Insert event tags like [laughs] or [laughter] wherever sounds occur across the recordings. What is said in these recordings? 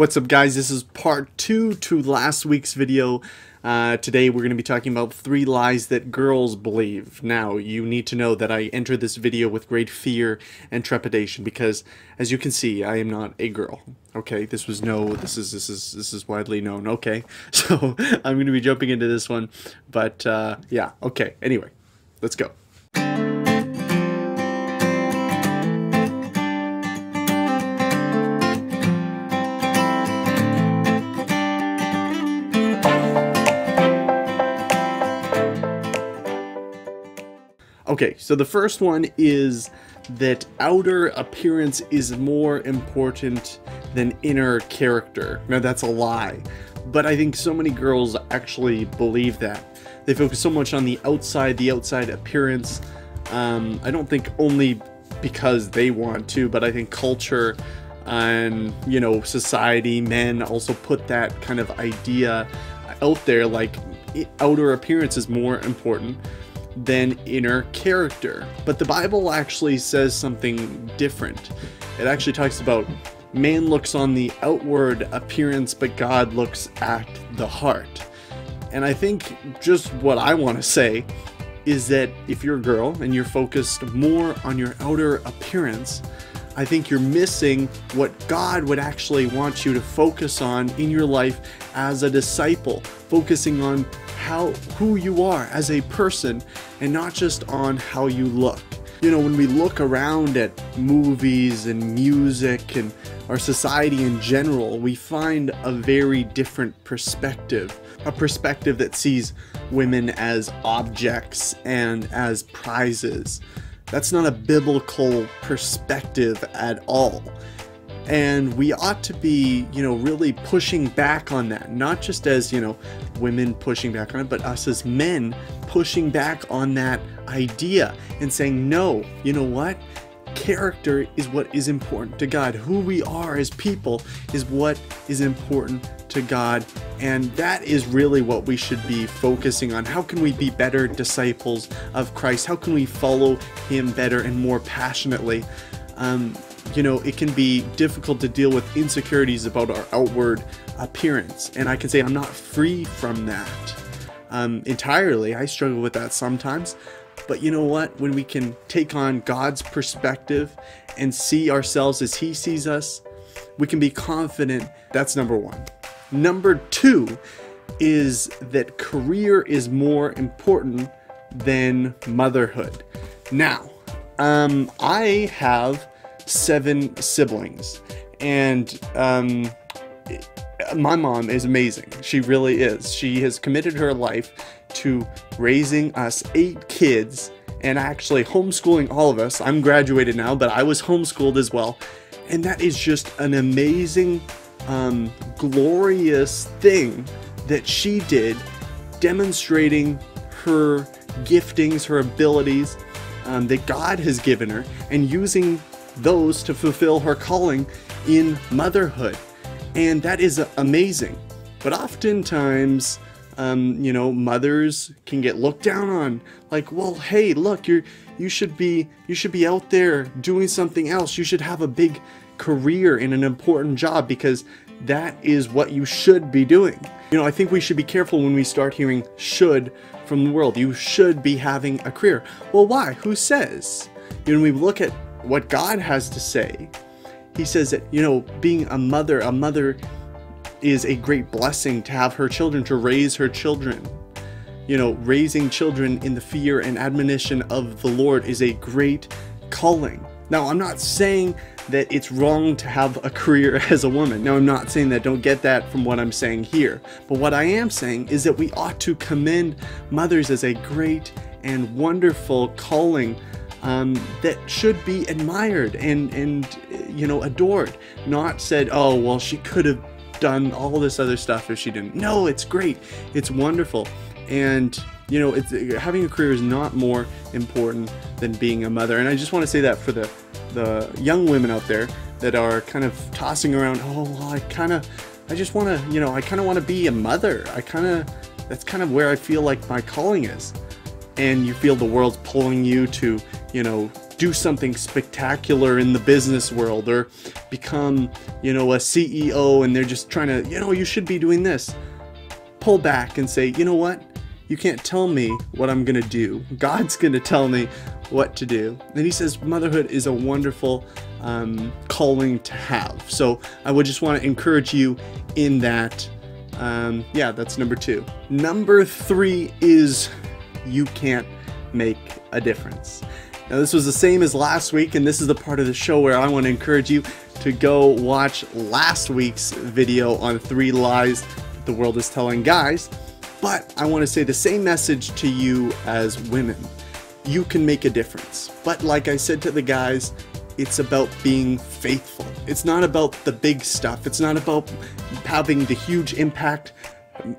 What's up guys, this is part 2 to last week's video. Uh, today we're going to be talking about three lies that girls believe. Now, you need to know that I enter this video with great fear and trepidation because, as you can see, I am not a girl. Okay, this was no, this is this is this is widely known. Okay, [laughs] so I'm going to be jumping into this one, but uh, yeah. Okay, anyway, let's go. Okay, so the first one is that outer appearance is more important than inner character. Now that's a lie, but I think so many girls actually believe that. They focus so much on the outside, the outside appearance. Um, I don't think only because they want to, but I think culture and, you know, society, men also put that kind of idea out there like outer appearance is more important than inner character. But the Bible actually says something different. It actually talks about man looks on the outward appearance, but God looks at the heart. And I think just what I want to say is that if you're a girl and you're focused more on your outer appearance, I think you're missing what God would actually want you to focus on in your life as a disciple, focusing on how who you are as a person and not just on how you look. You know, when we look around at movies and music and our society in general, we find a very different perspective. A perspective that sees women as objects and as prizes. That's not a biblical perspective at all. And we ought to be, you know, really pushing back on that. Not just as, you know, women pushing back on it, but us as men pushing back on that idea and saying, no, you know what? Character is what is important to God. Who we are as people is what is important to God. And that is really what we should be focusing on. How can we be better disciples of Christ? How can we follow Him better and more passionately? Um, you know, it can be difficult to deal with insecurities about our outward appearance. And I can say I'm not free from that um, entirely. I struggle with that sometimes. But you know what? When we can take on God's perspective and see ourselves as He sees us, we can be confident. That's number one. Number two is that career is more important than motherhood. Now, um, I have seven siblings, and um, my mom is amazing. She really is. She has committed her life to raising us eight kids and actually homeschooling all of us. I'm graduated now, but I was homeschooled as well. And that is just an amazing, um, glorious thing that she did, demonstrating her giftings, her abilities um, that God has given her, and using those to fulfill her calling in motherhood. And that is amazing. But oftentimes, um, you know, mothers can get looked down on. Like, well, hey, look, you're you should be you should be out there doing something else. You should have a big career in an important job because that is what you should be doing. You know, I think we should be careful when we start hearing should from the world. You should be having a career. Well, why? Who says? You know, when we look at what God has to say, He says that, you know, being a mother, a mother is a great blessing to have her children, to raise her children. You know, raising children in the fear and admonition of the Lord is a great calling. Now, I'm not saying that it's wrong to have a career [laughs] as a woman. No, I'm not saying that. Don't get that from what I'm saying here. But what I am saying is that we ought to commend mothers as a great and wonderful calling um, that should be admired and and you know adored. Not said, oh well, she could have done all this other stuff if she didn't. No, it's great. It's wonderful, and you know, it's having a career is not more important than being a mother. And I just want to say that for the the young women out there that are kind of tossing around, oh, I kind of, I just want to, you know, I kind of want to be a mother. I kind of, that's kind of where I feel like my calling is. And you feel the world's pulling you to, you know, do something spectacular in the business world or become, you know, a CEO and they're just trying to, you know, you should be doing this. Pull back and say, you know what? You can't tell me what I'm going to do. God's going to tell me what to do. And he says motherhood is a wonderful um, calling to have. So I would just want to encourage you in that. Um, yeah, that's number two. Number three is you can't make a difference. Now, this was the same as last week, and this is the part of the show where I want to encourage you to go watch last week's video on three lies the world is telling guys but I want to say the same message to you as women. You can make a difference. But like I said to the guys, it's about being faithful. It's not about the big stuff. It's not about having the huge impact,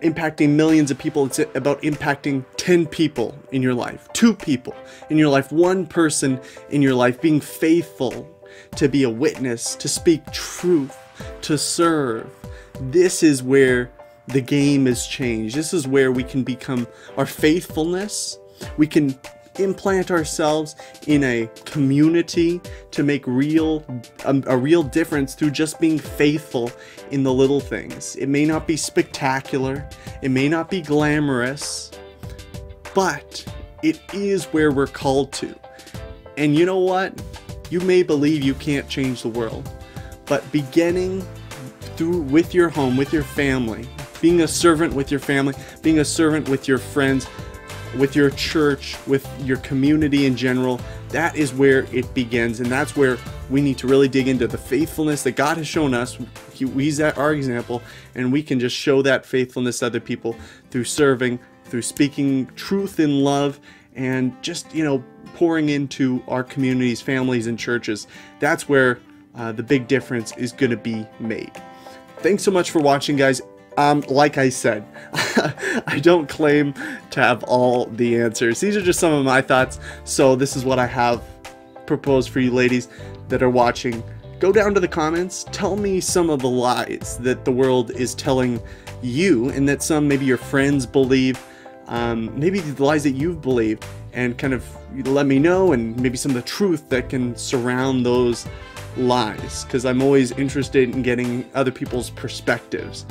impacting millions of people. It's about impacting 10 people in your life, two people in your life, one person in your life, being faithful to be a witness, to speak truth, to serve. This is where the game is changed. This is where we can become our faithfulness. We can implant ourselves in a community to make real um, a real difference through just being faithful in the little things. It may not be spectacular, it may not be glamorous, but it is where we're called to. And you know what? You may believe you can't change the world, but beginning through with your home, with your family, being a servant with your family, being a servant with your friends, with your church, with your community in general. That is where it begins, and that's where we need to really dig into the faithfulness that God has shown us. He, he's our example, and we can just show that faithfulness to other people through serving, through speaking truth in love, and just, you know, pouring into our communities, families, and churches. That's where uh, the big difference is going to be made. Thanks so much for watching, guys. Um, like I said, [laughs] I don't claim to have all the answers. These are just some of my thoughts. So this is what I have proposed for you ladies that are watching. Go down to the comments. Tell me some of the lies that the world is telling you and that some maybe your friends believe. Um, maybe the lies that you've believed and kind of let me know and maybe some of the truth that can surround those lies because I'm always interested in getting other people's perspectives.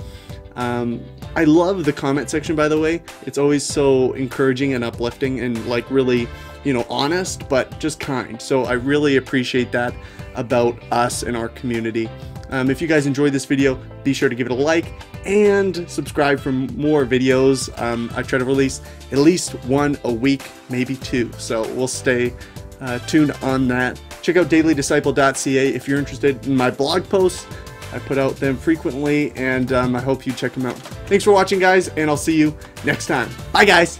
Um, I love the comment section, by the way. It's always so encouraging and uplifting and like really, you know, honest, but just kind. So I really appreciate that about us and our community. Um, if you guys enjoyed this video, be sure to give it a like and subscribe for more videos. Um, I try to release at least one a week, maybe two. So we'll stay uh, tuned on that. Check out dailydisciple.ca if you're interested in my blog posts. I put out them frequently, and um, I hope you check them out. Thanks for watching, guys, and I'll see you next time. Bye, guys!